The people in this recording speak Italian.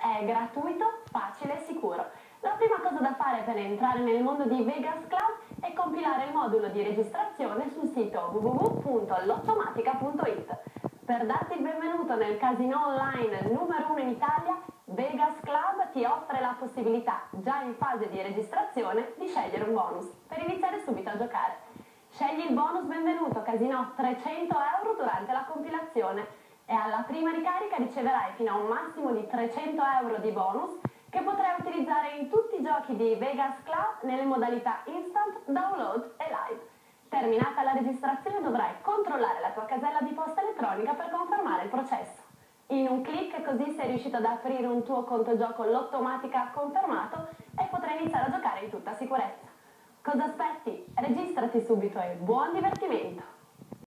è gratuito, facile e sicuro. La prima cosa da fare per entrare nel mondo di Vegas Club è compilare il modulo di registrazione sul sito www.lottomatica.it. Per darti il benvenuto nel casino online numero uno in Italia, Vegas Club ti offre la possibilità, già in fase di registrazione, di scegliere un bonus per iniziare subito a giocare. Scegli il bonus benvenuto Casino 300 euro durante la compilazione e alla prima ricarica riceverai fino a un massimo di 300 euro di bonus che potrai utilizzare in tutti i giochi di Vegas Club nelle modalità instant, download e live. Terminata la registrazione dovrai controllare la tua casella di posta elettronica per confermare il processo. In un clic così sei riuscito ad aprire un tuo conto gioco Lottomatica confermato e potrai iniziare a giocare in tutta sicurezza. Cosa aspetti? Registrati subito e buon divertimento!